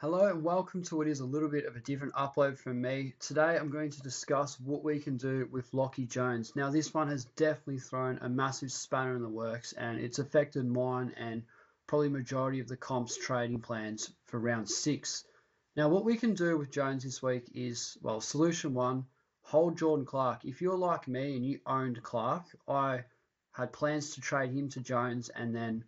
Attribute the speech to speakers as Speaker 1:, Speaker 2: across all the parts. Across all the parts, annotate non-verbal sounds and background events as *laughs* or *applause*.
Speaker 1: Hello and welcome to what is a little bit of a different upload from me. Today I'm going to discuss what we can do with Lachie Jones. Now this one has definitely thrown a massive spanner in the works and it's affected mine and probably majority of the comps trading plans for round six. Now what we can do with Jones this week is, well, solution one, hold Jordan Clark. If you're like me and you owned Clark, I had plans to trade him to Jones and then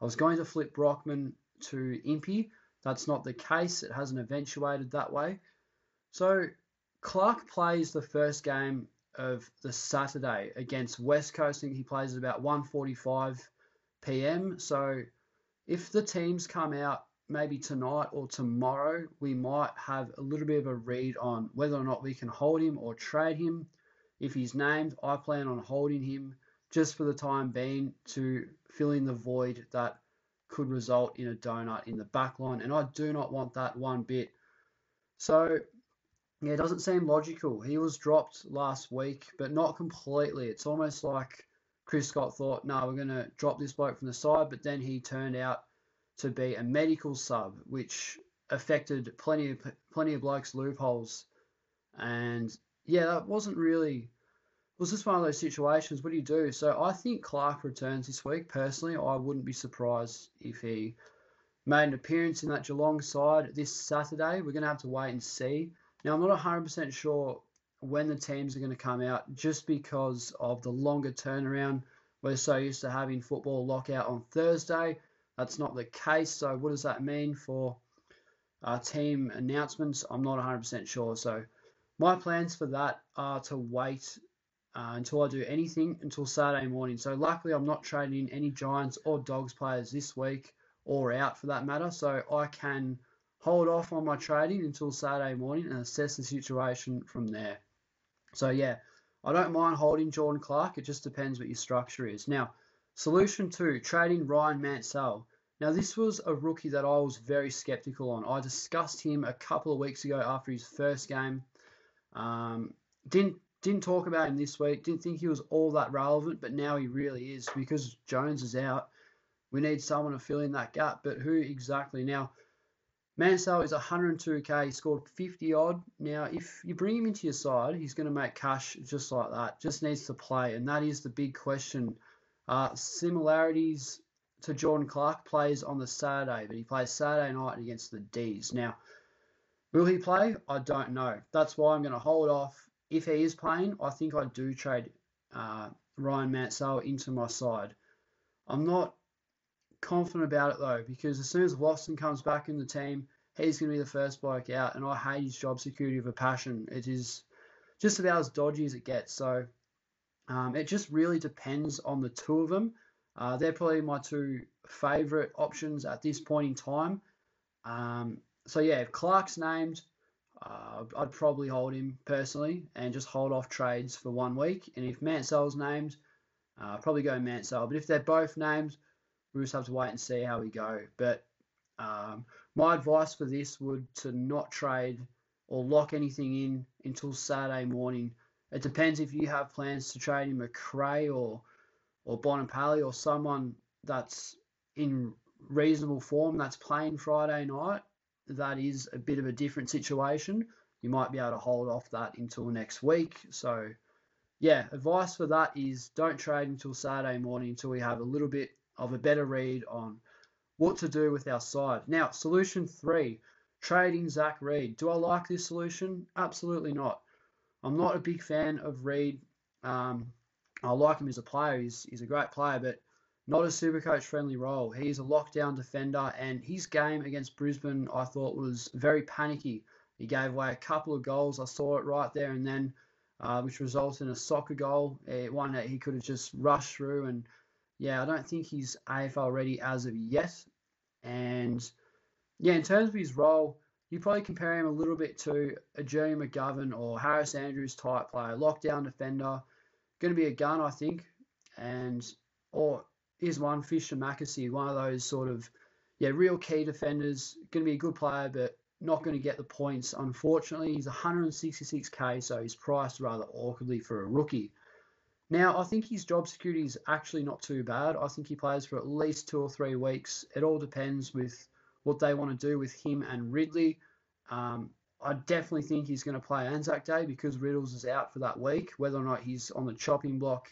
Speaker 1: I was going to flip Brockman to Impey that's not the case. It hasn't eventuated that way. So Clark plays the first game of the Saturday against West Coast. I think he plays at about 1:45 p.m. So if the teams come out maybe tonight or tomorrow, we might have a little bit of a read on whether or not we can hold him or trade him. If he's named, I plan on holding him just for the time being to fill in the void that could result in a donut in the back line, and I do not want that one bit. So, yeah, it doesn't seem logical. He was dropped last week, but not completely. It's almost like Chris Scott thought, no, we're going to drop this bloke from the side, but then he turned out to be a medical sub, which affected plenty of plenty of blokes' loopholes. And yeah, that wasn't really was just one of those situations. What do you do? So I think Clark returns this week. Personally, I wouldn't be surprised if he made an appearance in that Geelong side this Saturday. We're going to have to wait and see. Now, I'm not 100% sure when the teams are going to come out just because of the longer turnaround. We're so used to having football lockout on Thursday. That's not the case. So, what does that mean for our team announcements? I'm not 100% sure. So, my plans for that are to wait uh, until I do anything until Saturday morning. So luckily I'm not trading in any Giants or Dogs players this week or out for that matter. So I can hold off on my trading until Saturday morning and assess the situation from there. So yeah, I don't mind holding Jordan Clark. It just depends what your structure is. Now, solution two, trading Rhyan Mansell. Now, this was a rookie that I was very skeptical on. I discussed him a couple of weeks ago after his first game. Um, didn't didn't talk about him this week. Didn't think he was all that relevant, but now he really is because Jones is out. We need someone to fill in that gap, but who exactly? Now, Mansell is 102k. He scored 50 odd. Now, if you bring him into your side, he's going to make cash just like that. Just needs to play, and that is the big question. Uh, similarities to Jordan Clark plays on the Saturday, but he plays Saturday night against the D's. Now, will he play? I don't know. That's why I'm going to hold off if he is playing, I think I do trade uh, Rhyan Mansell into my side. I'm not confident about it though, because as soon as Lawson comes back in the team, he's going to be the first bloke out, and I hate his job security with a passion. It is just about as dodgy as it gets. So um, it just really depends on the two of them. Uh, they're probably my two favourite options at this point in time. Um, so yeah, if Clark's named, uh, I'd probably hold him personally and just hold off trades for one week. And if Mansell's named, uh, probably go Mansell. But if they're both named, we just have to wait and see how we go. But um, my advice for this would to not trade or lock anything in until Saturday morning. It depends if you have plans to trade in Macrae or or Bontempelli or someone that's in reasonable form that's playing Friday night that is a bit of a different situation. You might be able to hold off that until next week. So, yeah, advice for that is don't trade until Saturday morning until we have a little bit of a better read on what to do with our side. Now, solution three, trading Zach Reid. Do I like this solution? Absolutely not. I'm not a big fan of Reid. Um, I like him as a player. He's, he's a great player, but not a super coach friendly role. He's a lockdown defender, and his game against Brisbane I thought was very panicky. He gave away a couple of goals. I saw it right there and then, uh, which resulted in a soccer goal. Uh, one that he could have just rushed through. And yeah, I don't think he's AFL ready as of yet. And yeah, in terms of his role, you probably compare him a little bit to a Jerry McGovern or Harris Andrews type player, lockdown defender. Going to be a gun, I think. And or here's one, Fischer McAsey, one of those sort of, yeah, real key defenders. Going to be a good player, but not going to get the points. Unfortunately, he's 166k, so he's priced rather awkwardly for a rookie. Now, I think his job security is actually not too bad. I think he plays for at least two or three weeks. It all depends with what they want to do with him and Ridley. Um, I definitely think he's going to play Anzac Day because Riddles is out for that week. Whether or not he's on the chopping block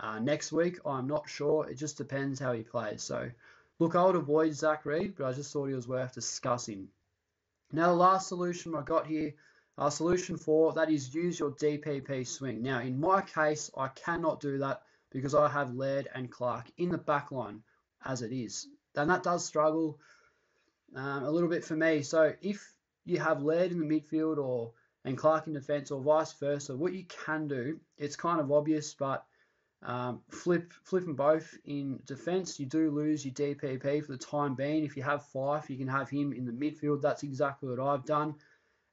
Speaker 1: uh, next week, I'm not sure. It just depends how he plays. So, look, I would avoid Zach Reid, but I just thought he was worth discussing. Now, the last solution I got here, uh, solution four, that is use your DPP swing. Now, in my case, I cannot do that because I have Laird and Clark in the back line as it is. And that does struggle um, a little bit for me. So if you have Laird in the midfield or and Clark in defence or vice versa, what you can do, it's kind of obvious, but um, flip flip them both in defence. You do lose your DPP for the time being. If you have Fyfe, you can have him in the midfield. That's exactly what I've done.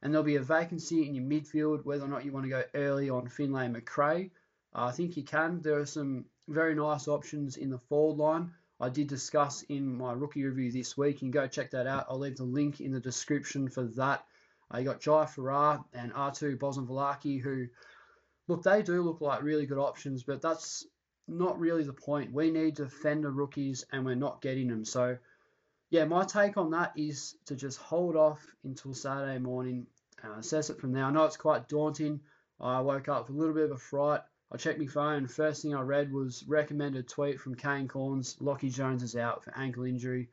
Speaker 1: And there'll be a vacancy in your midfield, whether or not you want to go early on Finlay Macrae. Uh, I think you can. There are some very nice options in the forward line. I did discuss in my rookie review this week. You can go check that out. I'll leave the link in the description for that. Uh, you got Jai Farrar and R2 Bosanvolaki, who look, they do look like really good options, but that's not really the point. We need defender rookies, and we're not getting them. So, yeah, my take on that is to just hold off until Saturday morning, uh, assess it from there. I know it's quite daunting. I woke up with a little bit of a fright. I checked my phone, first thing I read was recommended tweet from Kane Cornes. Lachie Jones is out for ankle injury,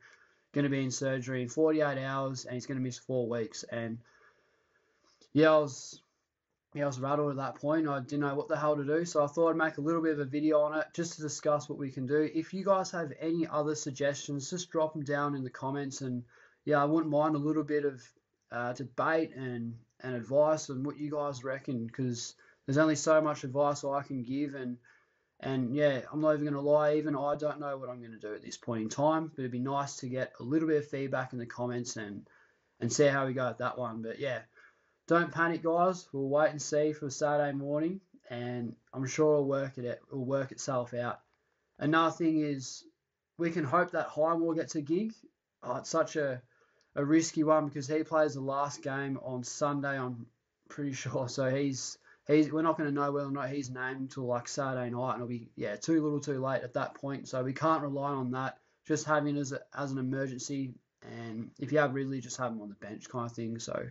Speaker 1: going to be in surgery in 48 hours, and he's going to miss four weeks. And yeah, I was yeah, I was rattled at that point. I didn't know what the hell to do, so I thought I'd make a little bit of a video on it just to discuss what we can do. If you guys have any other suggestions, just drop them down in the comments, and yeah, I wouldn't mind a little bit of uh, debate and and advice on what you guys reckon because there's only so much advice I can give, and and yeah, I'm not even going to lie, even I don't know what I'm going to do at this point in time. But it'd be nice to get a little bit of feedback in the comments and and see how we go at that one. But yeah, don't panic, guys. We'll wait and see for Saturday morning, and I'm sure it'll work it will work itself out. Another thing is we can hope that Highmore gets a gig. Oh, it's such a a risky one because he plays the last game on Sunday. I'm pretty *laughs* sure, so he's he's we're not going to know whether or not he's named until like Saturday night, and it'll be yeah too little, too late at that point. So we can't rely on that. Just having as a, as an emergency, and if you have Ridley, just have him on the bench kind of thing. So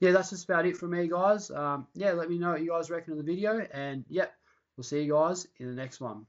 Speaker 1: yeah, that's just about it for me, guys. Um, yeah, let me know what you guys reckon of the video, and yep, we'll see you guys in the next one.